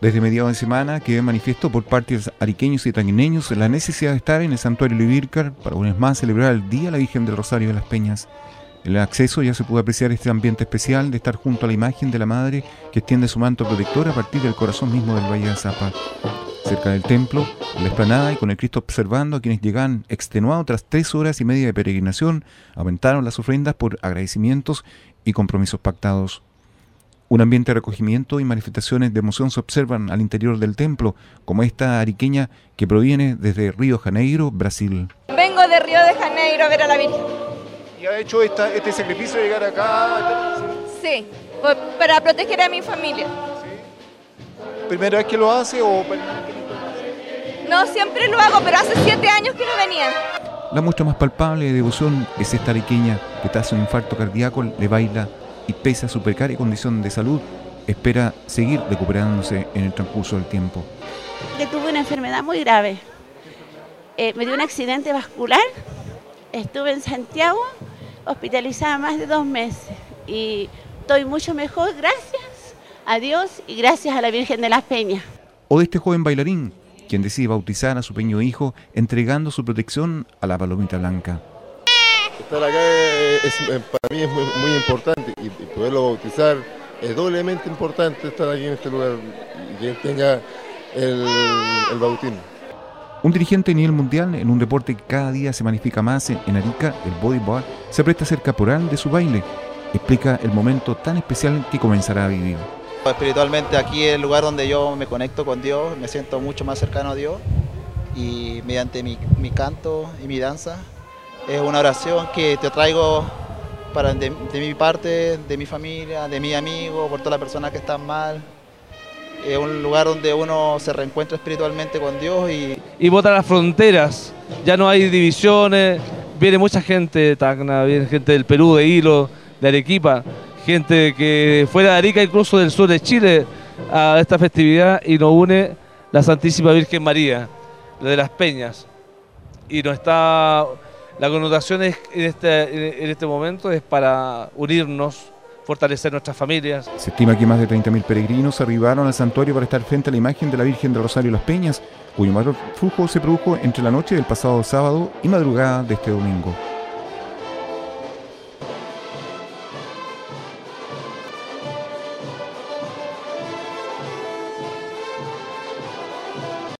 Desde mediados de semana quedó manifiesto por parte de ariqueños y tanguineños la necesidad de estar en el santuario Libircar para una vez más celebrar el Día de la Virgen del Rosario de las Peñas. En el acceso ya se pudo apreciar este ambiente especial de estar junto a la imagen de la Madre que extiende su manto protector a partir del corazón mismo del Valle de Zapa. Cerca del templo, en la explanada y con el Cristo observando a quienes llegan extenuados tras tres horas y media de peregrinación, aumentaron las ofrendas por agradecimientos y compromisos pactados. Un ambiente de recogimiento y manifestaciones de emoción se observan al interior del templo, como esta ariqueña que proviene desde Río de Janeiro, Brasil. Vengo de Río de Janeiro a ver a la Virgen. ¿Y ha hecho esta, este sacrificio de llegar acá? Sí, para proteger a mi familia. ¿Primera vez que lo hace o...? No siempre lo hago, pero hace siete años que no venía. La muestra más palpable de devoción es esta ariqueña que tras un infarto cardíaco le baila y pese a su precaria condición de salud, espera seguir recuperándose en el transcurso del tiempo. que tuve una enfermedad muy grave. Eh, me dio un accidente vascular, estuve en Santiago, hospitalizada más de dos meses y estoy mucho mejor gracias a Dios y gracias a la Virgen de las Peñas. O de este joven bailarín, quien decide bautizar a su pequeño hijo entregando su protección a la palomita blanca. Estar acá es, es- para mí es muy, muy importante y, y poderlo bautizar es doblemente importante estar aquí en este lugar y que tenga el, el bautismo. Un dirigente a nivel mundial en un deporte que cada día se magnifica más en en Arica, el bodyboard, se presta a ser caporal de su baile. Explica el momento tan especial que comenzará a vivir. Espiritualmente aquí es el lugar donde yo me conecto con Dios, me siento mucho más cercano a Dios y mediante mi, mi canto y mi danza es una oración que te traigo para, de, mi parte, de mi familia, de mi amigo, por todas las personas que están mal. Es un lugar donde uno se reencuentra espiritualmente con Dios y, y bota las fronteras. Ya no hay divisiones, viene mucha gente de Tacna, viene gente del Perú, de Hilo, de Arequipa, gente que fuera de Arica, incluso del sur de Chile, a esta festividad y nos une la Santísima Virgen María, la de las Peñas. Y nos está, la connotación es, en, este, en este momento es para unirnos, fortalecer nuestras familias. Se estima que más de 30.000 peregrinos arribaron al santuario para estar frente a la imagen de la Virgen del Rosario de las Peñas, cuyo mayor flujo se produjo entre la noche del pasado sábado y madrugada de este domingo.